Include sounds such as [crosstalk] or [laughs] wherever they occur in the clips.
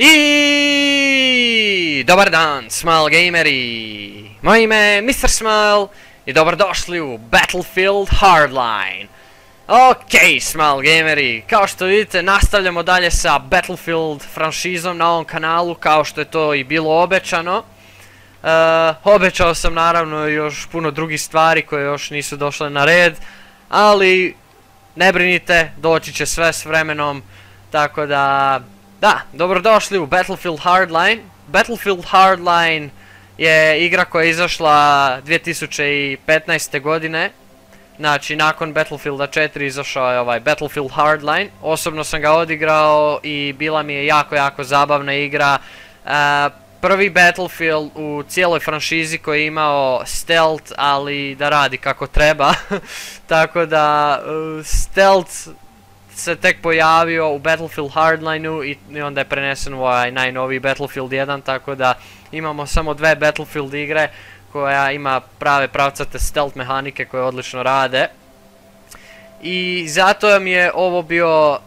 I dobar dan, Smile Gameri! Moje ime je Mr. Smile i dobrodošli u Battlefield Hardline. Ok, Smile Gameri, kao što vidite nastavljamo dalje sa Battlefield franšizom na ovom kanalu, kao što je to i bilo obećano. Uh, obećao sam naravno još puno drugih stvari koje još nisu došle na red, ali ne brinite, doći će sve s vremenom, tako da da, dobrodošli u Battlefield Hardline. Battlefield Hardline je igra koja je izašla 2015. godine. Znači, nakon Battlefielda 4 izašao je ovaj Battlefield Hardline. Osobno sam ga odigrao i bila mi je jako, jako zabavna igra. E, prvi Battlefield u cijeloj franšizi koji je imao stealth, ali da radi kako treba. [laughs] Tako da, uh, stealth se tek pojavio u Battlefield Hardlineu i, onda je prenesen u ovaj najnoviji Battlefield 1, tako da imamo samo dve Battlefield igre koja ima prave pravcate stealth mehanike koje odlično rade. I zato mi je ovo bio uh,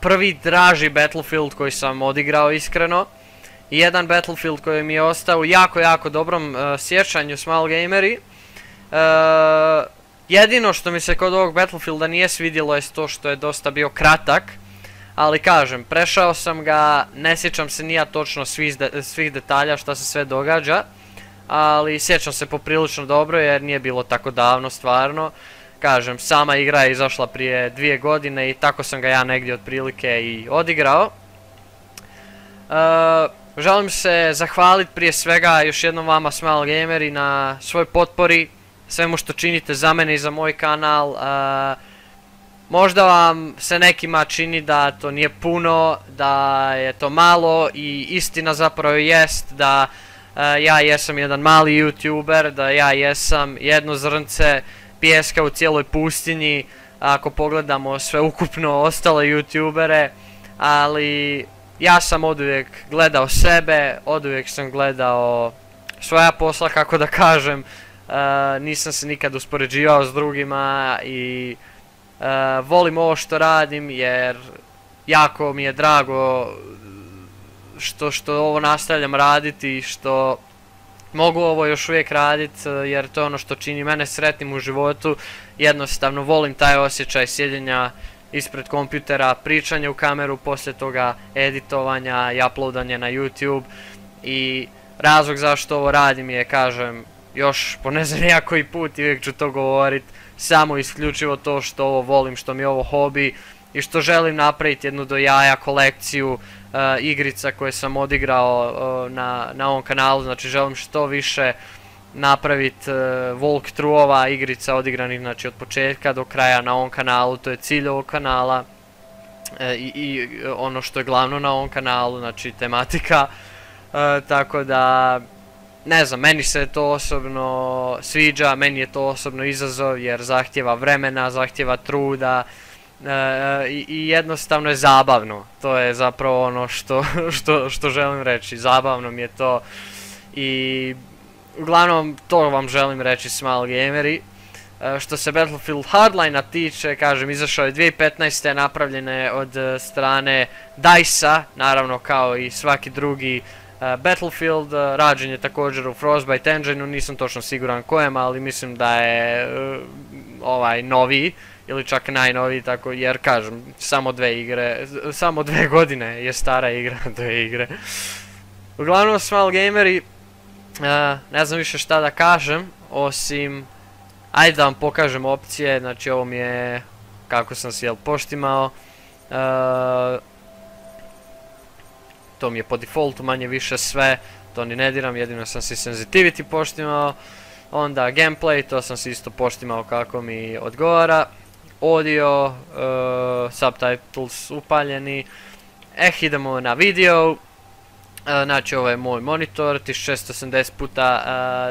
prvi draži Battlefield koji sam odigrao iskreno. Jedan Battlefield koji mi je ostao u jako, jako dobrom uh, sjećanju Small Gameri. Uh, Jedino što mi se kod ovog Battlefielda nije svidjelo je to što je dosta bio kratak. Ali kažem, prešao sam ga, ne sjećam se nija točno svih, de svih detalja šta se sve događa. Ali sjećam se poprilično dobro jer nije bilo tako davno stvarno. Kažem, sama igra je izašla prije dvije godine i tako sam ga ja negdje otprilike i odigrao. Uh, želim se zahvaliti prije svega još jednom vama Small Gameri na svoj potpori svemu što činite za mene i za moj kanal. Možda vam se nekima čini da to nije puno, da je to malo i istina zapravo jest da ja jesam jedan mali youtuber, da ja jesam jedno zrnce pijeska u cijeloj pustinji ako pogledamo sve ukupno ostale youtubere, ali ja sam od uvijek gledao sebe, od uvijek sam gledao svoja posla kako da kažem, Uh, nisam se nikad uspoređivao s drugima i uh, volim ovo što radim jer jako mi je drago što, ovo nastavljam raditi i što mogu ovo još uvijek raditi uh, jer to je ono što čini mene sretnim u životu. Jednostavno volim taj osjećaj sjedjenja ispred kompjutera, pričanje u kameru, poslije toga editovanja i uploadanje na YouTube i razlog zašto ovo radim je, kažem, još po ne znam nijakoj put i uvijek ću to govorit samo isključivo to što ovo volim, što mi je ovo hobi i što želim napraviti jednu do jaja kolekciju uh, igrica koje sam odigrao uh, na, ovom kanalu, znači želim što više napraviti uh, walkthroughova igrica odigranih znači od početka do kraja na ovom kanalu, to je cilj ovog kanala i, ono što je glavno na ovom kanalu, znači tematika, tako da ne znam, meni se to osobno sviđa, meni je to osobno izazov jer zahtjeva vremena, zahtjeva truda e, i, jednostavno je zabavno. To je zapravo ono [laughs] što, želim reći, zabavno mi je to i uglavnom to vam želim reći Small Gameri. E, što se Battlefield Hardline-a tiče, kažem, izašao je 2015. napravljene od strane DICE-a, naravno kao i svaki drugi Battlefield, rađen je također u Frostbite Engine-u, nisam točno siguran kojem, ali mislim da je uh, ovaj novi ili čak najnoviji, tako jer kažem, samo dve igre, samo dve [laughs] godine je stara igra [laughs] dve igre. Uglavnom, small gameri, ne znam više šta da kažem, osim, ajde da vam pokažem opcije, znači ovo mi je, kako sam si jel poštimao, to mi je po defaultu manje više sve, to ni ne diram, jedino sam si sensitivity poštimao, onda gameplay, to sam si isto poštimao kako mi odgovara, audio, uh, subtitles upaljeni, eh idemo na video, uh, znači ovo je moj monitor, 1680 puta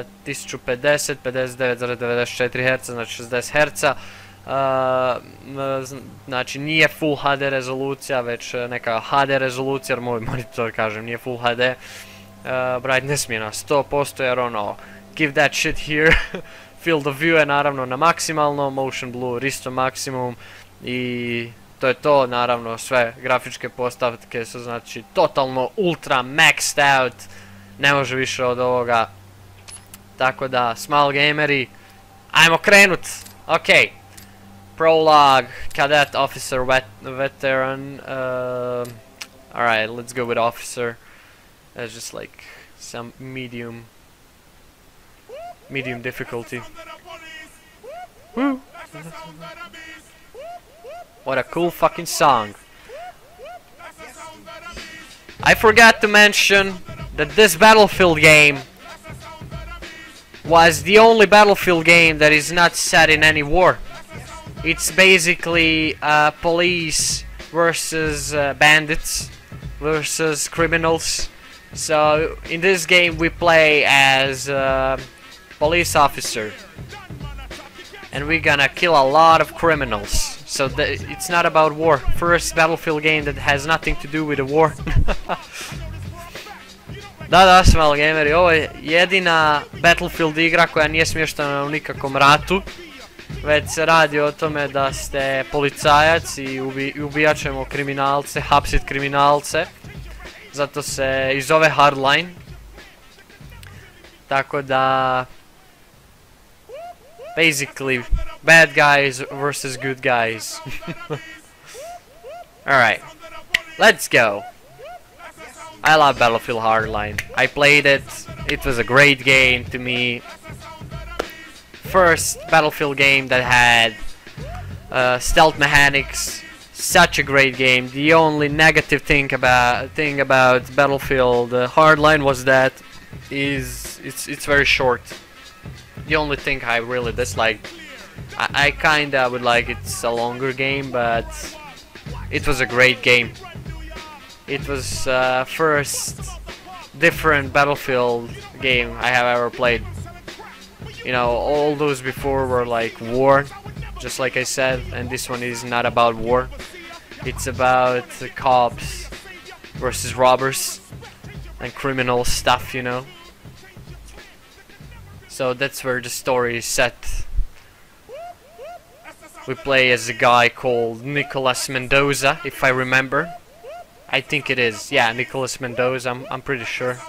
uh, 1050, 59,94 Hz, znači 60 Hz, znači nije full HD rezolucija, već e, neka HD rezolucija, jer moj [laughs] monitor, kažem, nije full HD. Uh, brightness mi je na 100%, jer ono, give that shit here. [laughs] Field of view je naravno na maksimalno, motion blur isto maksimum i to je to, naravno sve grafičke postavke su znači totalno ultra maxed out, ne može više od ovoga. Tako da, small gameri, ajmo krenut, ok. Prologue, cadet, officer, vet veteran, uh, alright, let's go with officer. That's just like some medium, medium difficulty. What a cool fucking song. I forgot to mention that this Battlefield game was the only Battlefield game that is not set in any war. It's basically uh, police versus uh, bandits versus criminals. So in this game we play as a police officer and we're gonna kill a lot of criminals. So it's not about war. First Battlefield game that has nothing to do with the war. [laughs] da, da, smile gameri, ovo je jedina Battlefield igra koja nije smještena u nikakvom ratu. Već se radi o tome da ste policajac i ubi, ubijat ćemo kriminalce, hapsit kriminalce. Zato se i zove Hardline. Tako da Basically, bad guys versus good guys. [laughs] Alright, let's go. I love Battlefield Hardline. I played it, it was a great game to me. First Battlefield game that had uh, stealth mechanics, such a great game. The only negative thing about thing about Battlefield uh, Hardline was that is it's it's very short the only thing I really dislike. I, I kinda would like it's a longer game, but it was a great game. It was uh, first different Battlefield game I have ever played. You know, all those before were like war, just like I said, and this one is not about war. It's about cops versus robbers and criminal stuff, you know. So that's where the story is set. We play as a guy called Nicholas Mendoza, if I remember. I think it is. Yeah, Nicholas Mendoza, I'm, I'm pretty sure.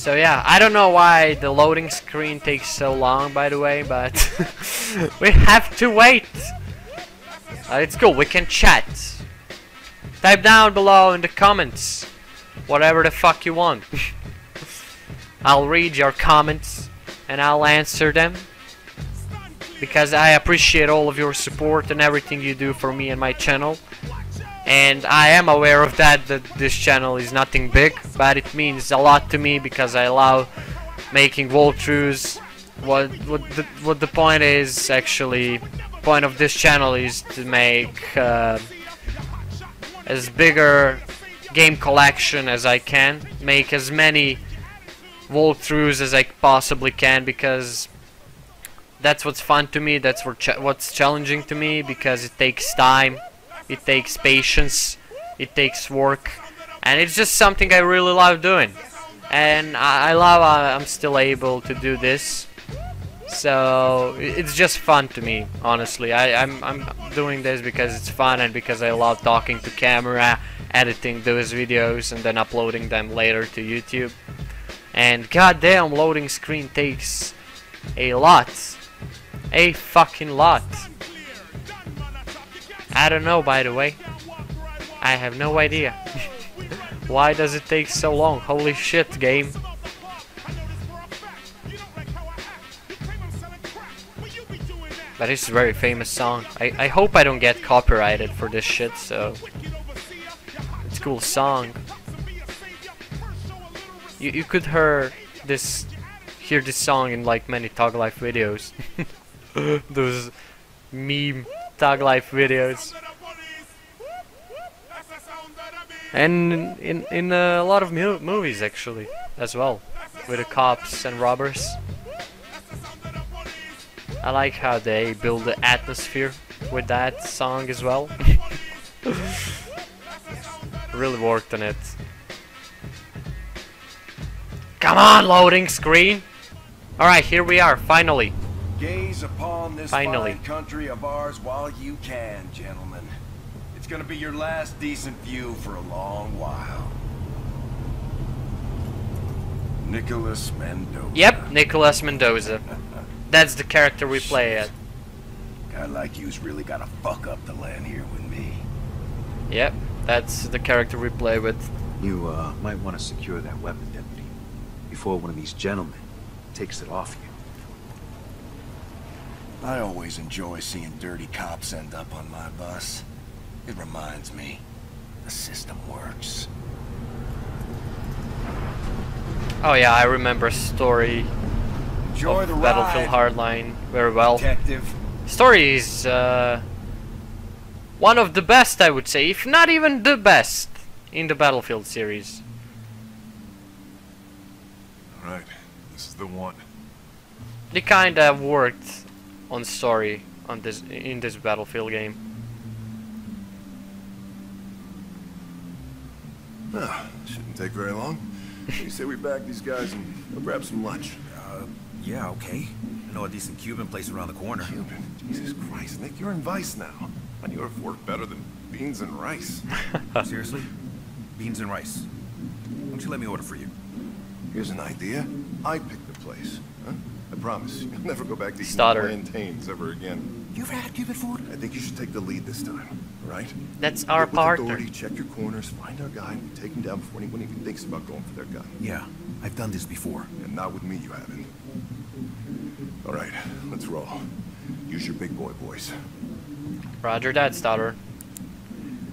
So yeah, I don't know why the loading screen takes so long, by the way, but [laughs] we have to wait. Uh, it's cool, we can chat. Type down below in the comments whatever the fuck you want. [laughs] I'll read your comments and I'll answer them because I appreciate all of your support and everything you do for me and my channel and I am aware of that that this channel is nothing big but it means a lot to me because I love making walkthroughs. What what the, what the point is actually point of this channel is to make uh, as bigger game collection as I can make as many walkthroughs as I possibly can because that's what's fun to me, that's what what's challenging to me because it takes time, it takes patience, it takes work and it's just something I really love doing and I, love uh, I'm still able to do this so it's just fun to me honestly I, I'm, I'm doing this because it's fun and because I love talking to camera editing those videos and then uploading them later to YouTube and goddamn loading screen takes a lot. A fucking lot. I don't know by the way. I have no idea. [laughs] Why does it take so long? Holy shit game. But it's a very famous song. I, I hope I don't get copyrighted for this shit, so... It's a cool song. You, you could hear this hear this song in like many Thug Life videos. [laughs] Those meme Thug Life videos. And in in a lot of movies actually as well with the cops and robbers. I like how they build the atmosphere with that song as well. [laughs] really worked on it. Come on, loading screen! Alright, here we are, finally. Gaze upon this Finally. fine country of ours while you can, gentlemen. It's gonna be your last decent view for a long while. Nicholas Mendoza. Yep, Nicholas Mendoza. [laughs] That's the character we play at. Guy like you's really gotta fuck up the land here with me. Yep, that's the character we play with. You uh, might want to secure that weapon, deputy, before one of these gentlemen takes it off you. I always enjoy seeing dirty cops end up on my bus. It reminds me, the system works. Oh yeah, I remember a story Enjoy of the Battlefield ride, Hardline very well. detective. Story is uh, one of the best, I would say, if not even the best in the Battlefield series. Alright, This is the one. They kinda worked on story on this in this Battlefield game. Ah, shouldn't take very long. You say we bag these guys and go grab some lunch. Uh, yeah, okay. I know a decent Cuban place around the corner. Cuban. Jesus Christ, Nick, you're in Vice now. I knew have worked better than beans and rice. [laughs] Seriously? Beans and rice. Why don't you let me order for you? Here's an idea. I pick the place. Huh? I promise. You'll never go back to eating Stoddard. plantains ever again. You ever had Cuban food? I think you should take the lead this time, all right? That's our Get partner. authority, check your corners, find our guy, and take him down before anyone even thinks about going for their gun. Yeah, I've done this before. And not with me, you haven't. All right, let's roll. Use your big boy voice. Roger that, Stoddard.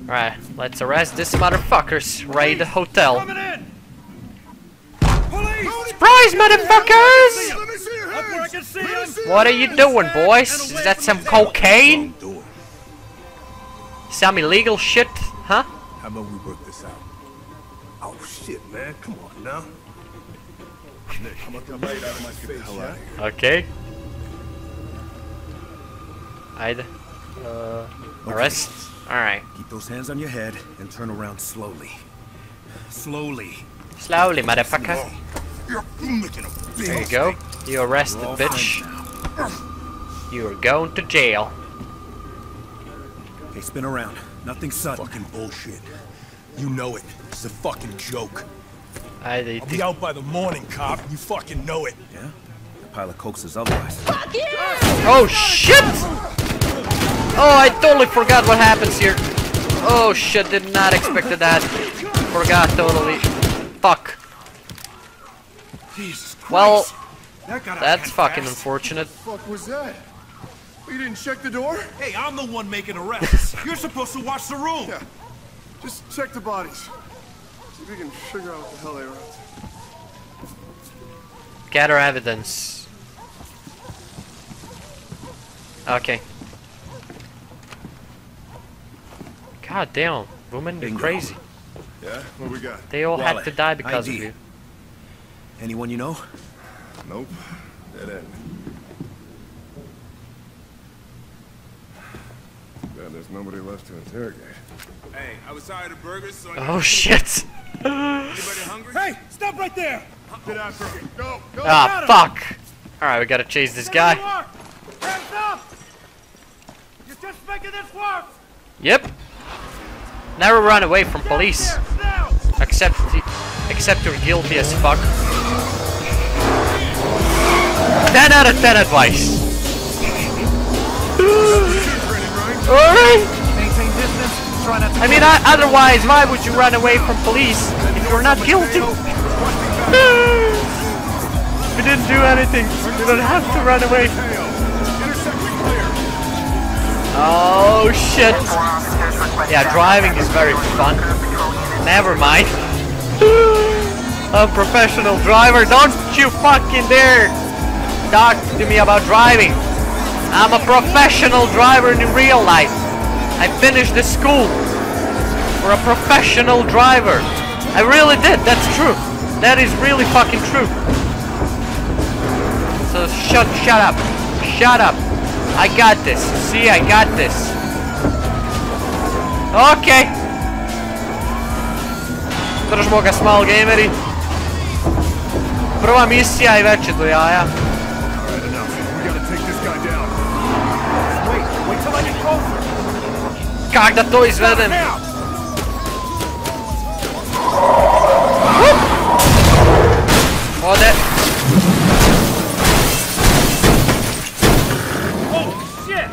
Alright, let's arrest this motherfuckers. Raid the hotel. in! Surprise, motherfuckers! Let me see your hands! where I can see him! What are you doing, boys? Is that some cocaine? Don't do it. Some illegal shit? Huh? How about we work this out? Oh shit, man! Come on now. Nick, I'm gonna come right out of my face. Hell out of here. Okay. I'd uh, arrest. Alright. Keep those hands on your head and turn around slowly. Slowly. Slowly, motherfucker. You're making a big There you go. You arrested, We're bitch. You are going to jail. Okay, spin around. Nothing sudden. Fucking bullshit. You know it. It's a fucking joke. I I'll be out by the morning, cop. You fucking know it. Yeah? A pile of cokes is otherwise. Oh shit! Oh, I totally forgot what happens here. Oh shit, did not expect that. Forgot totally. Fuck. Jesus Christ. Well, that got that's fucking fast. unfortunate. What the fuck was that? You didn't check the door? Hey, I'm the one making arrests. [laughs] You're supposed to watch the room. Yeah. Just check the bodies. See if we can figure out what the hell they were up to. Gather evidence. Okay. God damn, women are crazy. Yeah? What we got? They all had to die because of you. Anyone you know? Nope. Dead end. Yeah, there's nobody left to interrogate. Hey, I was tired of burgers, so I Oh [laughs] shit! Anybody hungry? Hey, stop right there! Get after him. Go! Go! Ah, fuck! Alright, we gotta chase this guy. Hands up! You're just making this work! Yep. Never run away from police. Except, except you're guilty as fuck. 10 out of 10 advice. Alright. Maintain distance. Try not to. I mean, I, otherwise, why would you run away from police if you're not guilty? you didn't do anything. You don't have to run away. Oh shit. Yeah, driving is very fun. Never mind. [laughs] I'm a professional driver. Don't you fucking dare talk to me about driving. I'm a professional driver in real life. I finished the school for a professional driver. I really did. That's true. That is really fucking true. So shut shut up. Shut up. I got this. See, I got this. Okay. Držimo ga smile gameri. Prva misija i već je. Kak da to izvedem? Ode. Holy shit!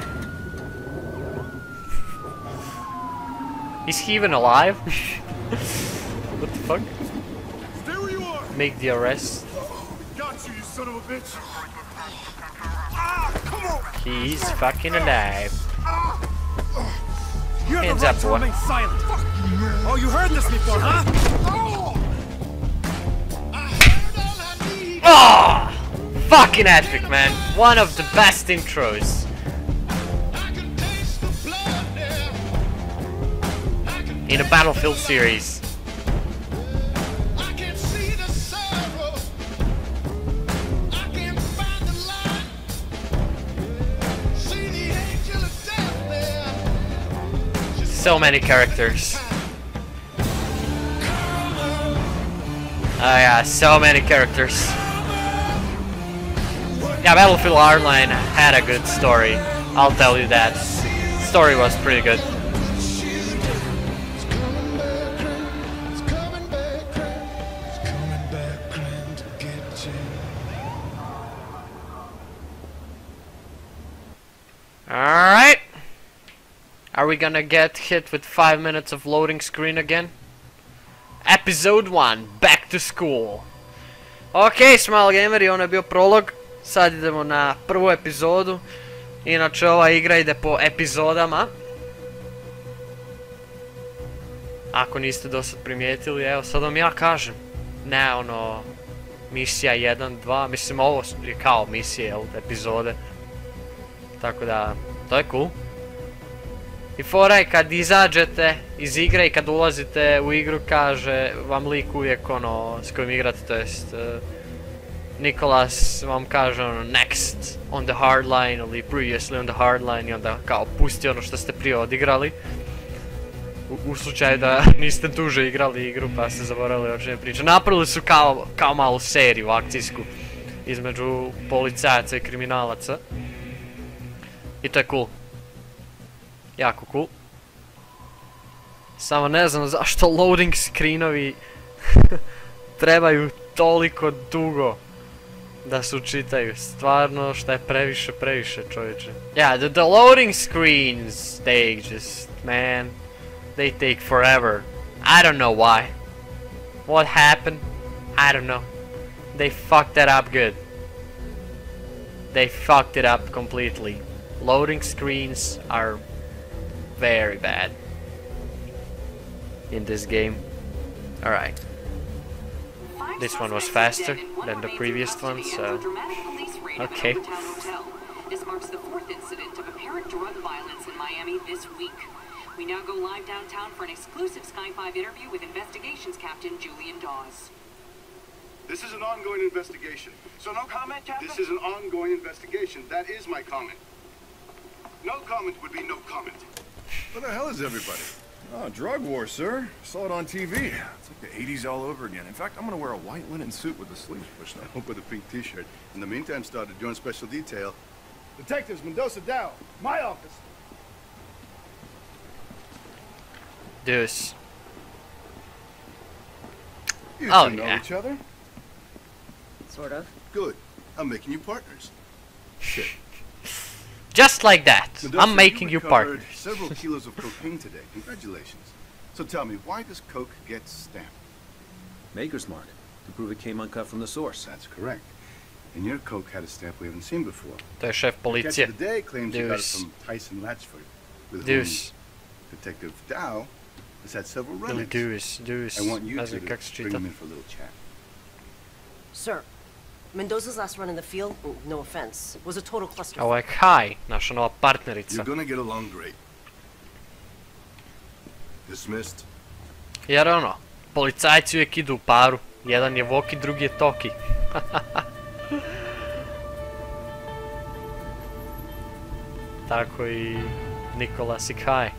Is he even alive? [laughs] what the fuck? Stay where you are. Make the arrest. Got you, you son of a bitch. Ah. He's fucking alive. You have Hands the right up, to remain silent. Oh, you heard this before, huh? Oh! Fucking epic, man. One of the best intros. In a Battlefield series. So many characters. Oh yeah, so many characters. Yeah, Battlefield Hardline had a good story. I'll tell you that. Story was pretty good. Are we gonna get hit with 5 minutes of loading screen again? Episode 1, Back to School. Ok, Small Gameri, ono je bio prolog. Sad idemo na prvu epizodu. Inače, ova igra ide po epizodama. Ako niste do sad primijetili, evo sad vam ja kažem. Ne ono, misija 1, 2, mislim ovo je kao misije, jel, epizode. Tako da, to je cool. I fora je kad izađete iz igre i kad ulazite u igru kaže vam lik uvijek ono s kojim igrate, to jest uh, Nikolas vam kaže ono next on the hard line ili previously on the hard line i onda kao pusti ono što ste prije odigrali. U, slučaju da [laughs] niste duže igrali igru pa ste zaboravili o priča. Napravili su kao, kao malu seriju akcijsku između policajaca i kriminalaca. I to je cool. Jako cool. Samo ne znam zašto loading screenovi [laughs] trebaju toliko dugo da se učitaju. Stvarno šta je previše, previše čovječe. Yeah, the, the loading screens, they just, man, they take forever. I don't know why. What happened? I don't know. They fucked that up good. They fucked it up completely. Loading screens are very bad in this game. Alright. This one was faster than the previous one, so... Okay. Okay. This marks the fourth incident of apparent drug violence in Miami this week. We now go live downtown for an exclusive Sky 5 interview with Investigations Captain Julian Dawes. This is an ongoing investigation. So no comment, Captain? This is an ongoing investigation. That is my comment. No comment would be no comment. Where the hell is everybody? Oh, drug war, sir. Saw it on TV. It's like the 80s all over again. In fact, I'm gonna wear a white linen suit with the sleeves pushed up. Hope [laughs] with a pink t-shirt. In the meantime, start to join special detail. Detectives Mendoza Dao, my office. Deuce. You Oh, two know yeah. each other? Sort of. Good. I'm making you partners. Shit. Just like that. Mendoza, I'm making you recovered partners. several kilos of cocaine today. Congratulations. So tell me, why does coke get stamped? Maker's mark to prove it came uncut from the source. That's correct. And your coke had a stamp we haven't seen before. To je šef Catch policije. of the day claims you got it Deuce. from Tyson Latchford, with Deuce. whom Detective Dao has had several Ili run-ins. Deuce. Deuce. I want you Ne two znam to kako se bring čita. him in for a little chat. Sir, Mendoza's last run in the field, no offense, was a total cluster. Ovo oh, je Khai, naša nova partnerica. You're gonna get along great. Dismissed. Jer ono, policajci uvijek idu u paru. Jedan je Voki, drugi je Toki. [laughs] Tako i Nikolas i Khai.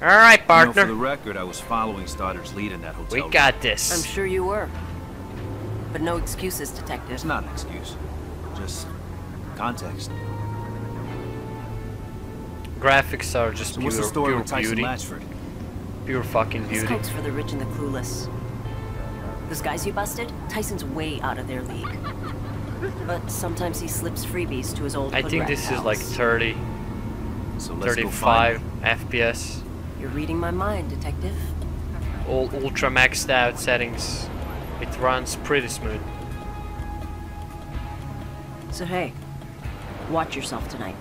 Alright, You know, for the record, I was following Stoddard's lead in that hotel. We room. got I'm sure you were. But no excuses, Detective. It's not an excuse. Just context. graphics are just So pure, what's the story pure with Tyson beauty. Latchford? Pure fucking This beauty. coke's for the rich and the clueless. Those guys you busted, Tyson's way out of their league. But sometimes he slips freebies to his old I think rat this is like pals. 30, So 35. FPS. You're reading my mind, detective. All ultra maxed out settings. It runs pretty smooth. So hey, watch yourself tonight.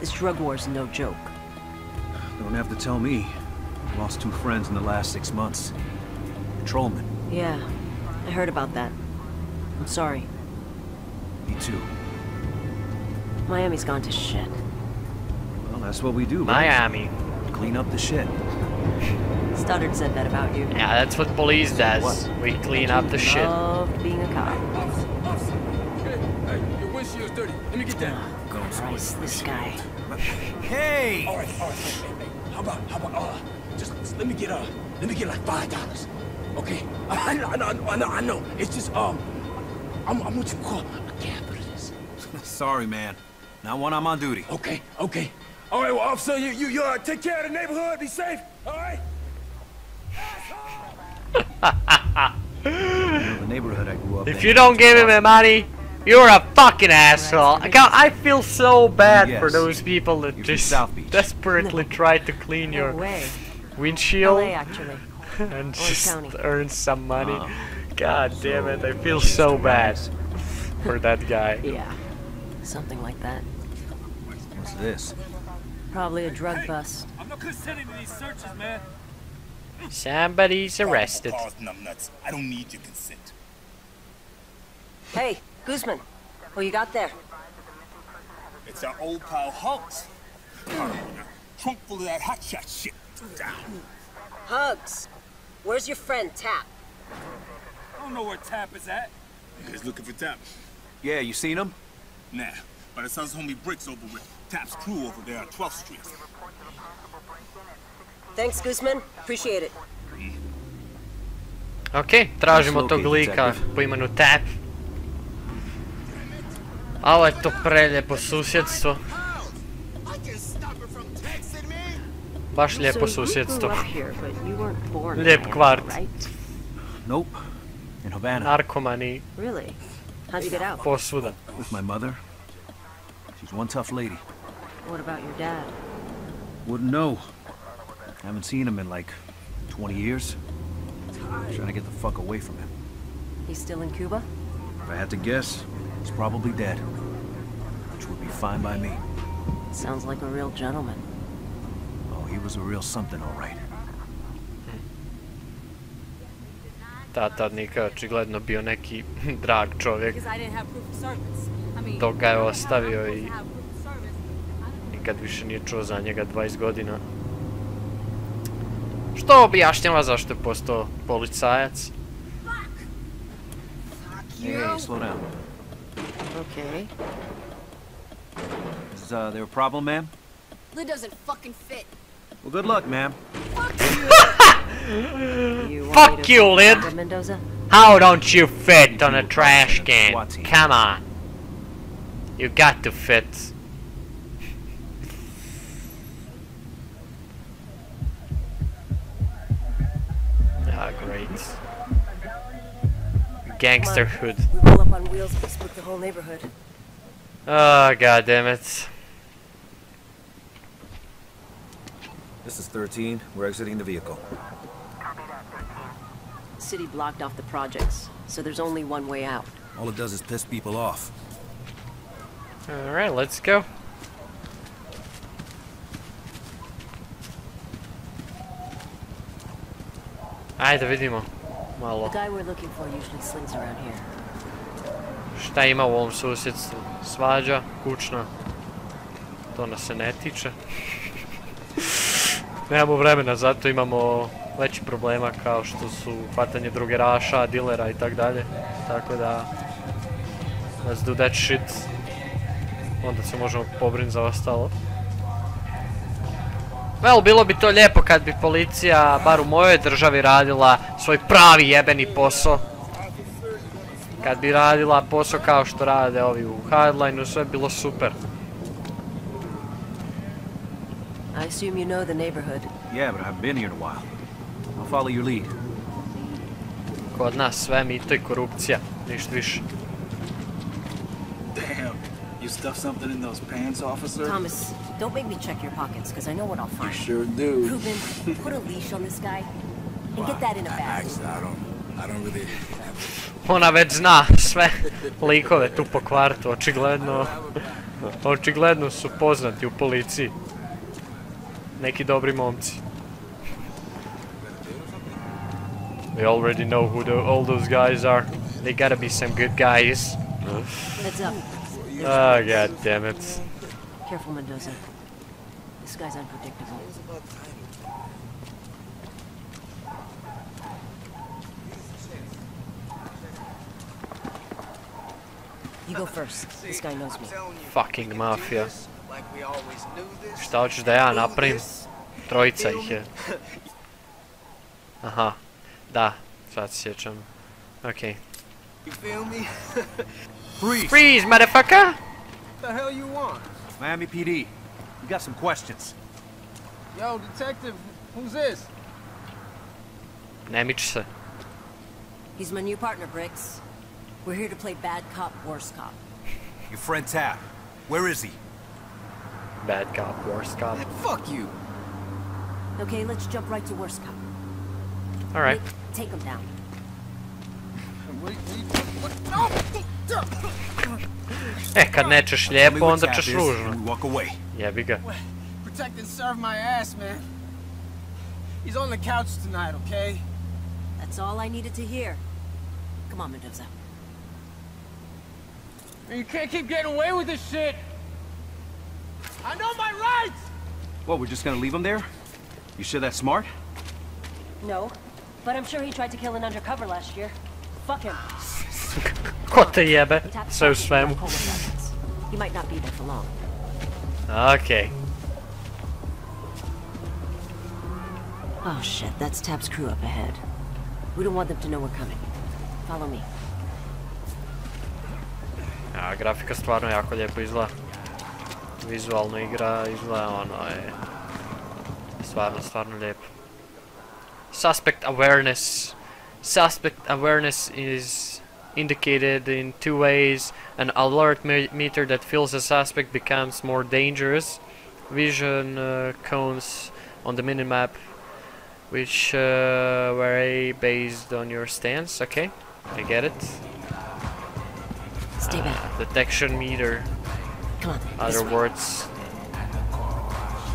This drug war's no joke. Don't have to tell me. I lost two friends in the last six months. Patrolmen. Yeah, I heard about that. I'm sorry. Me too. Miami's gone to shit. Well, that's what we do, right? Miami. Clean up the shit. Stoddard said that about you. Yeah, that's what police does. We clean up the shit. Loved being a cop. Hey, your windshield's dirty. Let me get that. Oh, Christ, this guy. Hey! All right, all right. Hey, hey, how about, how about, uh, just, just let me get, uh, let me get like five dollars. Okay? I, I know, I know, I know, I know. It's just, um, I'm, I'm what you call a capitalist. [laughs] Sorry, man. Not when I'm on duty. Okay, okay. All right, well, officer, you, you, you, uh, take care of the neighborhood. Be safe. All right? [laughs] You know, the neighborhood I grew up in. If you don't give him the money, you're a fucking asshole. I, can't, I feel so bad for those people that You're just South Beach. desperately try to clean No your way. windshield LA, actually. [laughs] and just earn some money. Oh. God damn it, I feel so bad for that guy. [laughs] Yeah. Something like that. What's this? Probably a drug bust. I'm not consenting to these searches, man. Somebody's arrested. Pause, numbnuts. I don't need your consent. Hey, Guzman. What you got there? It's our old pal Hulks. Trunk full of that hotshot shit. Down. Hugs. Where's your friend, Tap? I don't know where Tap is at. You guys looking for Tap? Yeah, you seen him? Nah, by the son's homie Bricks over with Tap's crew over there on 12th Street. Thanks, Guzman. Appreciate it. Okay, tražimo tog lika po imenu Tap. A ovo je to preljepo susjedstvo. Baš lijepo susjedstvo. Lijep kvart. Narkomani. Posvuda. With my mother, She's one tough lady. What about your dad? Wouldn't know. Haven't seen him in like 20 years. Trying to get the fuck away from him. He's still in Cuba? If I had to guess, he's probably dead. Which would be fine by me. Sounds like a real gentleman. Oh, he was a real something, all right. Tata od Nika je očigledno bio neki [laughs] drag čovjek. Because I didn't have proof of service. I mean, Dok ga je ostavio i I have proof of service. nikad više nije čuo za njega 20 godina. Što objašnjava zašto je postao policajac. Hey, slow down. Okay. Is uh, there a problem, ma'am? Lid doesn't fucking fit. Well, good luck, ma'am. Fuck [laughs] me to you, call Lid. How don't you fit on a trash can? Come on. You got to fit. Ah, great. Gangsterhood. We roll up on wheels, we split the whole neighborhood. Oh, god damn it. This is 13. We're exiting the vehicle. City blocked off the projects, so there's only one way out. All it does is piss people off. Alright, let's go. Ajde vidimo malo šta ima u ovom susjedstvu. Svađa, kućna. To nas se ne tiče. [laughs] Nemamo vremena, zato imamo veći problema kao što su hvatanje drugeraša, dilera i tak dalje. Tako da... Let's do that shit. Onda se možemo pobrin za ostalo. Well, bilo bi to lijepo kad bi policija, bar u mojoj državi, radila svoj pravi jebeni posao. Kad bi radila posao kao što rade ovi u Hardlineu, sve bi bilo super. I assume you know the neighborhood. Yeah, but I haven't been here in a while. I'll follow your lead. Kod nas sve mito i korupcija, ništa više. Damn. You stuffed something in those pants, officer? Thomas, don't make me check your pockets, because I know what I'll find. You find. sure do. Ruben, put a leash on this guy and get that in a bag. Actually, I don't. I don't really have Ona već zna sve likove tu po kvartu, očigledno, očigledno su poznati u policiji. Neki dobri momci. We already know who the, all those guys are. They gotta be some good guys. Heads up. Ah, god damn it. Careful, Mendoza. This guy's unpredictable. You go first. This guy knows me. Fucking mafija. Šta hoćeš da ja napravim? Trojica ih je. Aha. Da, sad se sjećam. Okej. You feel me? [laughs] Freeze! Freeze, motherfucker! What the hell you want? Miami PD. We got some questions. Yo, detective, who's this? Ne miči se. He's my new partner, Bricks. We're here to play bad cop, worse cop. Your friend Tap. Where is he? Bad cop, worse cop. Fuck you. Okay, let's jump right to worse cop. Alright. Take him down. What, what, what, no! E, kad nećeš Tell me lijepo, where onda Tap ćeš is ružno. and we walk. Jebi ga. Protect and serve my ass, man. He's on the couch tonight, okay? That's all I needed to hear. Come on, Mendoza. You can't keep getting away with this shit. I know my rights! What, we're just gonna leave him there? You sure that's smart? No, but I'm sure he tried to kill an undercover last year. Fuck him. [laughs] Ko te jebe? Tap's Sve u talking svemu. about Cole reference. He might not be there for long. Okej. Oh shit, that's Tap's crew up ahead. We don't want them to know we're coming. Follow me. Ja, grafika stvarno jako lijepo izgleda. Vizualno igra izgleda ono je... Stvarno, stvarno lijepo. Suspect awareness. Suspect awareness is indicated in two ways. An alert me meter that fills a suspect becomes more dangerous. Vision uh, cones on the minimap which uh, vary based on your stance. Okay, I get it. Stay back. Uh, detection meter. Come on. Other words.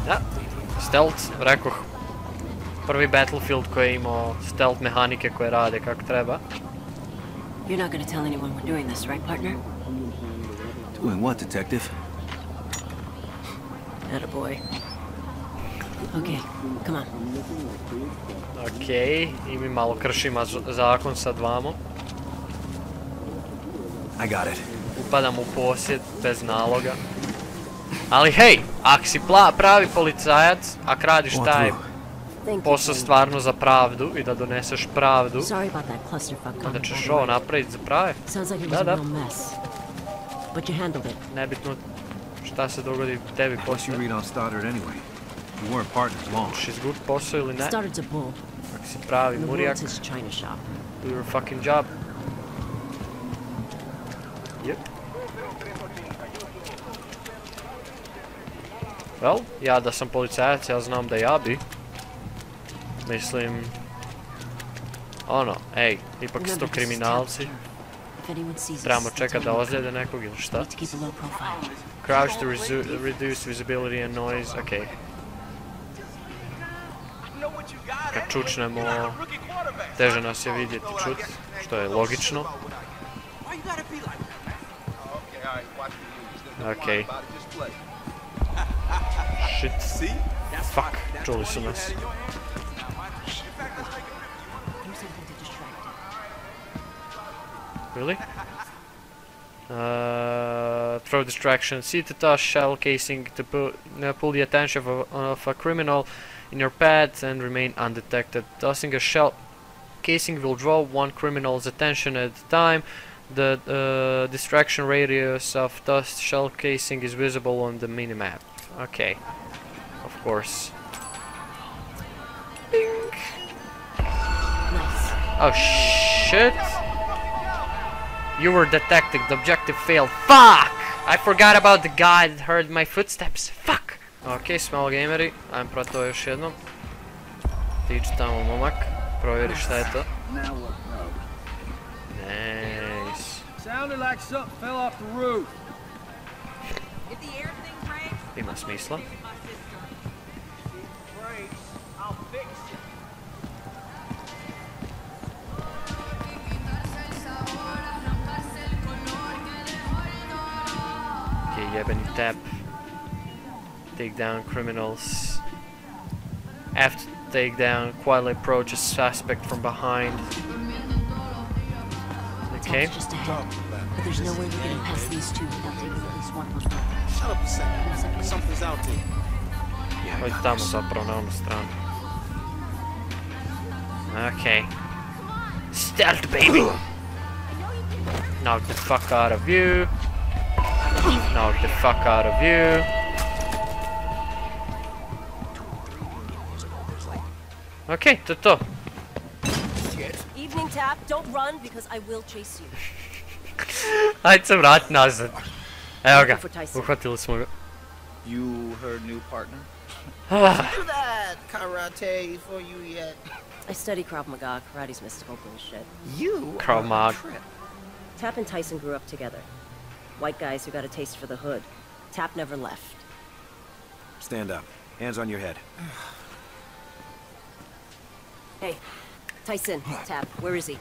Da, stealth, rekoh. Prvi Battlefield koji je imao stealth mehanike koje rade kako treba. You're not gonna tell anyone we're doing this, right, partner? Doing what, detective? boy. Okay, come on. Okej, i mi malo kršimo zakon sad vamo. I got it. Upadam u posjed bez naloga. Ali hej, ako si pravi policajac, ak radiš On taj posao stvarno za pravdu i da doneseš pravdu, onda ćeš ovo napraviti za prave. Da, da. Nebitno šta se dogodi tebi posle. Možeš izgubiti posao ili ne. Ako si pravi murijak, do your fucking job. Yep. Well, ja da sam policajac, ja znam da ja bi. Mislim... Ono, ej, ipak su to kriminalci. Trebamo they'll čekat tell da ozljede nekog ili šta? Crouch to reduce visibility and noise, okej. Kad čučnemo, teže nas je vidjeti čut, što je logično. Okej. Shit. Fuck, čuli su nas. Really? Uh, throw distraction. See to toss shell casing to pu- uh, pull the attention of a, of a criminal in your path and remain undetected. Tossing a shell casing will draw one criminal's attention at a time. The uh, distraction radius of tossed shell casing is visible on the minimap. Okay. of course. Nice. Oh shit! You were detected. The objective failed. Fuck! I forgot about the guy that heard my footsteps. Fuck! Ok, smile gameri, ajmo proti to još jednom. Tiđi tamo momak, provjeri šta je to. Now what road? Nice. Sounded like Okay, jebeni tap. Take down criminals. After take down, quietly approach a suspect from behind. Okay. Just ahead. But there's no way we're getting past these two without taking at least one of them. Shut up a second. Something's out there. Oj tamo zapravo na onu. Okay. Stealth baby! Knock the fuck out of you. Knock the fuck out of you. Ok, to je. Evening Tap, don't run because I will chase you. [laughs] Ajde se vrat nazad. Evo ga, For Tyson. uhvatili smo ga. You her new partner? Ah, Do that karate for you yet? I study Krav Maga. Karate's mystical bullshit. You Krav are on a Maga. Tap and Tyson grew up together. White guys who got a taste for the hood. Tap never left. Stand up. Hands on your head. Hey, Tyson, Tap, where is he?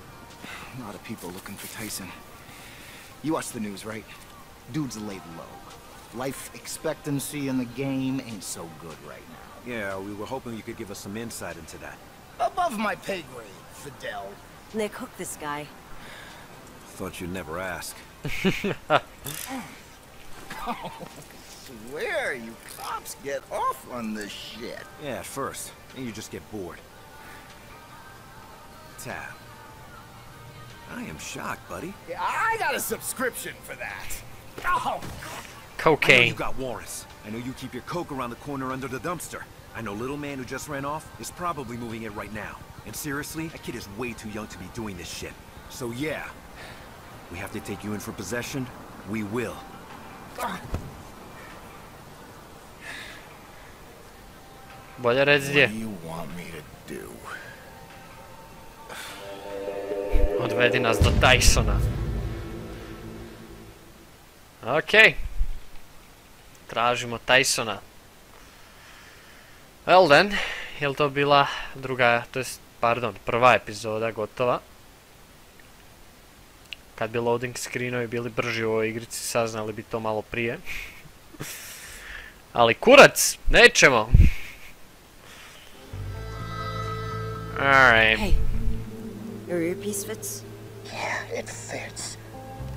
A lot of people looking for Tyson. You watch the news, right? Dude's laid low. Life expectancy in the game ain't so good right now. Yeah, we were hoping you could give us some insight into that. Above my pay grade, Fidel. Nick, hook this guy. Thought you'd never ask. Oh, swear you cops get off on this shit. Yeah, at first. Then you just get bored. Tap. I am shocked, buddy. Yeah, I got a subscription for that. Oh, I know cocaine. you got warrants. I know you keep your coke around the corner under the dumpster. I know little man who just ran off is probably moving it right now. And seriously, that kid is way too young to be doing this shit. So yeah, we have to take you in for possession. We will. What do you want me to do? Odvedi nas do Tysona. Ok. Tražimo Tysona. Well then, je li to bila druga, to jest, pardon, prva epizoda gotova? Kad bi loading screenovi bili brži u ovoj igrici, saznali bi to malo prije. Ali kurac, nećemo! Alright. Hey, your earpiece fits? Yeah, it fits.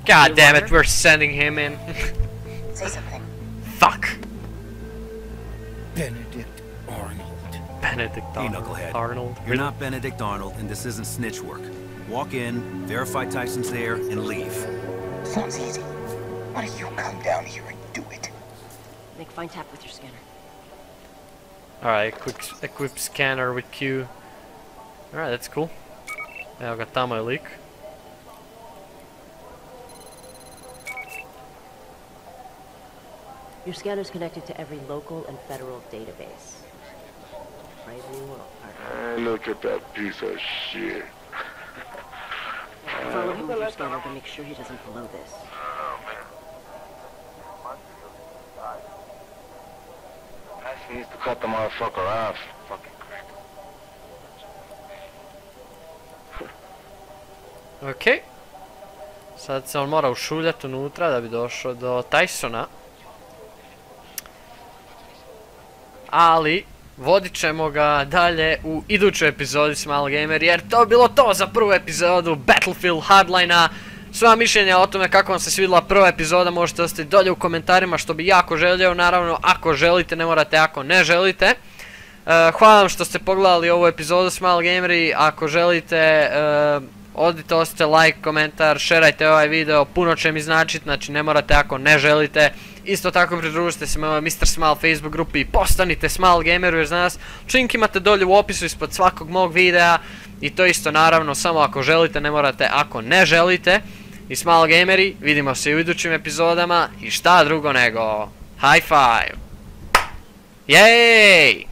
God damn it, we're sending him in. [laughs] Say something. Fuck. Benedict Arnold. Benedict Hey, Arnold. knucklehead. Arnold. You're not Benedict Arnold, and this isn't snitch work. Walk in, verify Tyson's there, and leave. Sounds easy. Why don't you come down here and do it? Make fine Tap with your scanner. Alright, quick equip scanner with Q. Alright, that's cool. Evo ga, tamo je lik. Your scanner's connected to every local and federal database. Brave new world, partner. Look at that piece of shit. Follow him your scanner to make sure he doesn't blow this. He needs to cut the motherfucker off. Fucking Ok. Sad se on mora ušuljati unutra da bi došao do Tysona. Ali, vodit ćemo ga dalje u idućoj epizodi Small Gamer, jer to je bilo to za prvu epizodu Battlefield Hardline-a. Sva mišljenja o tome kako vam se svidjela prva epizoda možete ostaviti dolje u komentarima što bi jako želio, naravno ako želite, ne morate ako ne želite. E, hvala vam što ste pogledali ovu epizodu Small Gameri, ako želite e, odite ostavite like, komentar, šerajte ovaj video, puno će mi značiti, znači ne morate ako ne želite. Isto tako pridružite se mojoj Mr. Smile Facebook grupi i postanite Smile Gameru za nas. Link imate dolje u opisu ispod svakog mog videa. I to isto naravno samo ako želite, ne morate ako ne želite. I Smile Gameri, vidimo se u idućim epizodama i šta drugo nego High five! Jej!